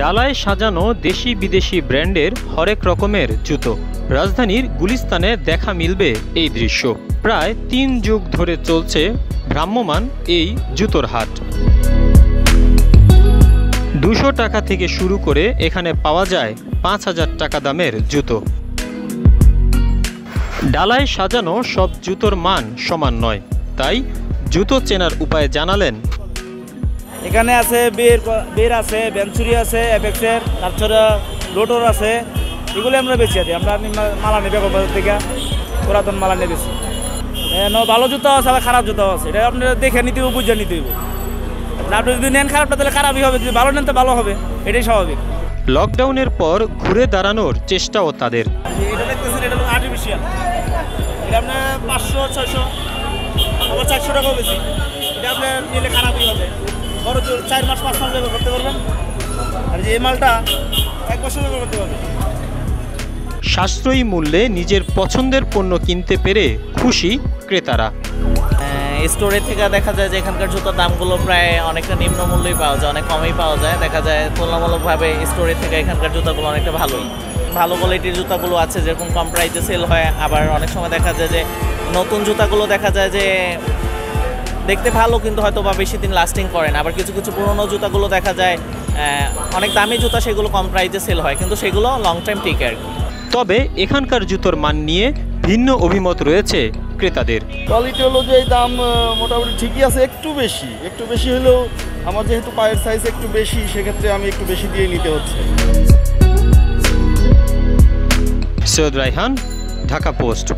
ডালায় সাজানো দেশি বিদেশি ব্র্যান্ডের হরেক রকমের জুতো। রাজধানীর গুলিস্তানে দেখা মিলবে এই দৃশ্য। প্রায় তিন যুগ ধরে চলছে ভ্রাম্যমান এই জুতোর হাট। দুশো টাকা থেকে শুরু করে এখানে পাওয়া যায় পাঁচ হাজার টাকা দামের জুতো। ডালায় সাজানো সব জুতোর মান সমান নয়। তাই জুতো চেনার উপায় জানালেন এখানে আছে বের বের আছে বেঞ্চুরি আছে অ্যাপেক্সের তাছাড়া লোটোর আছে। এগুলো আমরা বেশি আছি। আমরা মালা নেবে বাজার থেকে? পুরাতন মালা নিয়ে বেশি ন ভালো জুতো আছে আবার খারাপ জুতো আছে। এটা আপনি দেখে নিতে হবে বুঝে নিতে হবে আপনি যদি নেন খারাপটা তাহলে খারাপই হবে। যদি ভালো নেন তো ভালো হবে। এটাই স্বাভাবিক। লকডাউনের পর ঘুরে দাঁড়ানোর চেষ্টাও তাদের। এটা দেখতেছেন এটা আর্টিফিশিয়াল এটা আপনার পাঁচশো ছয়শো আবার চারশো টাকাও বেশি। এটা আপনার নিলে খারাপই হবে। বড় জোর চার মাস পাঁচ মাস ব্যবহার করতে পারবেন। আর যে এই মালটা এক বছর ব্যবহার করতে পারবেন। সাশ্রয়ী মূল্যে নিজের পছন্দের পণ্য কিনতে পেরে খুশি ক্রেতারা। স্টোরের থেকে দেখা যায় যে এখানকার জুতোর দামগুলো প্রায় অনেকটা নিম্ন মূল্যই পাওয়া যায় অনেক কমেই পাওয়া যায়। দেখা যায় তুলনামূলকভাবে স্টোরের থেকে এখানকার জুতাগুলো অনেকটা ভালোই। ভালো কোয়ালিটির জুতাগুলো আছে যেরকম কম প্রাইসে সেল হয়। আবার অনেক সময় দেখা যায় যে নতুন জুতাগুলো দেখা যায় যে দেখতে ভালো কিন্তু হয়তো বা বেশি দিন লাস্টিং করে না। আবার কিছু কিছু পুরনো জুতাগুলো দেখা যায় অনেক দামি জুতা সেগুলো কম প্রাইসে সেল হয় কিন্তু সেগুলো লং টাইম টিকে আর কি। তবে এখানকার জুতোর মান নিয়ে ভিন্ন অভিমত রয়েছে ক্রেতাদের। কোয়ালিটি হলো অনুযায়ী দাম মোটামুটি ঠিকই আছে একটু বেশি। একটু বেশি হলেও আমার যেহেতু পায়ের সাইজ একটু বেশি সেক্ষেত্রে আমি একটু বেশি দিয়ে নিতে হচ্ছে। সৈয়দ রাইহান ঢাকা পোস্ট।